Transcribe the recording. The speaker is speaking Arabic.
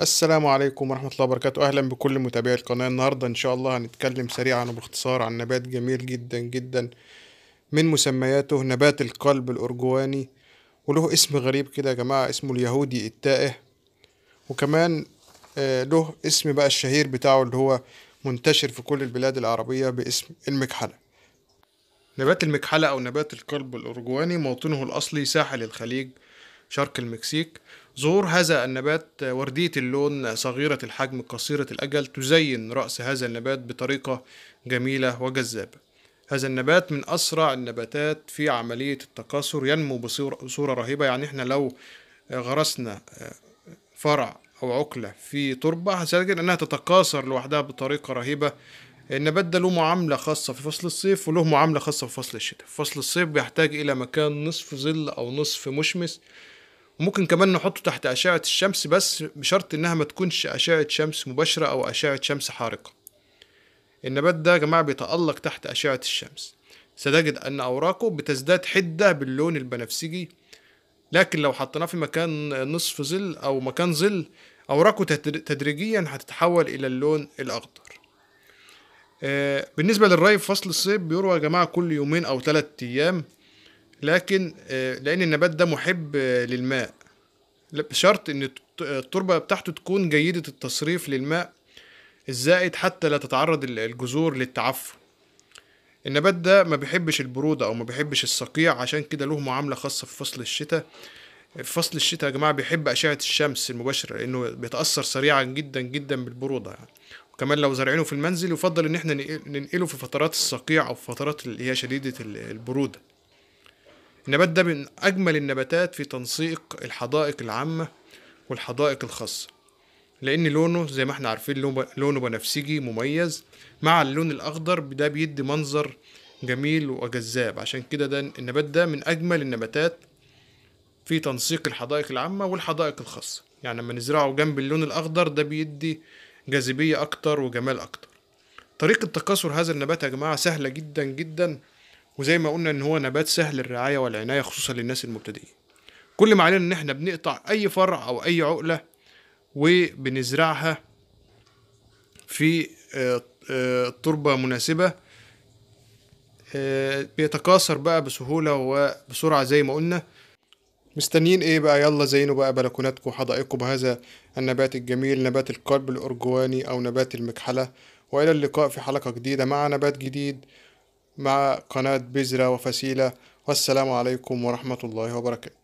السلام عليكم ورحمة الله وبركاته. أهلا بكل متابعي القناة. النهاردة إن شاء الله هنتكلم سريعا وباختصار عن نبات جميل جدا جدا من مسمياته نبات القلب الأرجواني وله اسم غريب كده يا جماعة اسمه اليهودي التائه. وكمان آه، له اسم بقى الشهير بتاعه اللي هو منتشر في كل البلاد العربية باسم المكحلة. نبات المكحلة أو نبات القلب الأرجواني موطنه الأصلي ساحل الخليج شرق المكسيك. ظهور هذا النبات وردية اللون صغيرة الحجم قصيرة الأجل تزين رأس هذا النبات بطريقة جميلة وجذابة. هذا النبات من أسرع النباتات في عملية التكاثر ينمو بصورة رهيبة. يعني إحنا لو غرسنا فرع أو عقلة في تربة هتجد أنها تتكاثر لوحدها بطريقة رهيبة. النبات ده له معاملة خاصة في فصل الصيف وله معاملة خاصة في فصل الشتاء. في فصل الصيف بيحتاج إلى مكان نصف ظل أو نصف مشمس. وممكن كمان نحطه تحت أشعة الشمس بس بشرط إنها ما تكونش أشعة شمس مباشرة أو أشعة شمس حارقة. النبات ده يا جماعة بيتألق تحت أشعة الشمس. ستجد أن أوراقه بتزداد حدة باللون البنفسجي. لكن لو حطيناه في مكان نصف ظل أو مكان ظل أوراقه تدريجيا هتتحول إلى اللون الأخضر. آه، بالنسبة للري في فصل الصيف بيروى يا جماعة كل يومين أو ثلاثة أيام. لكن آه، لأن النبات ده محب آه، للماء. بشرط إن التربة بتاعته تكون جيدة التصريف للماء الزائد حتى لا تتعرض الجذور للتعفن. النبات ده ما بيحبش البرودة أو ما بيحبش الصقيع عشان كده له معاملة خاصة في فصل الشتاء. في فصل الشتاء يا جماعة بيحب أشعة الشمس المباشرة لأنه بيتأثر سريعا جدا جدا بالبرودة. يعني. وكمان لو زارعينه في المنزل يفضل إن إحنا ننقله في فترات الصقيع أو في فترات اللي هي شديدة البرودة. النبات ده من أجمل النباتات في تنسيق الحدائق العامة والحدائق الخاصة لأن لونه زي ما إحنا عارفين لونه بنفسجي مميز مع اللون الأخضر ده بيدي منظر جميل وجذاب. عشان كده ده النبات ده من أجمل النباتات في تنسيق الحدائق العامة والحدائق الخاصة. يعني لما نزرعه جنب اللون الأخضر ده بيدي جاذبية أكتر وجمال أكتر. طريقة تكاثر هذا النبات يا جماعة سهلة جدا جدا وزي ما قلنا إن هو نبات سهل الرعاية والعناية خصوصا للناس المبتدئين. كل ما علينا إن إحنا بنقطع أي فرع أو أي عقلة وبنزرعها في آه، آه، تربة مناسبة آه، بيتكاثر بقى بسهولة وبسرعة زي ما قلنا. مستنيين إيه بقى؟ يلا زينوا بقى بلكوناتكم وحدائقكم بهذا النبات الجميل نبات القلب الأرجواني أو نبات المكحلة. وإلى اللقاء في حلقة جديدة مع نبات جديد. مع قناة بذرة وفسيلة والسلام عليكم ورحمة الله وبركاته.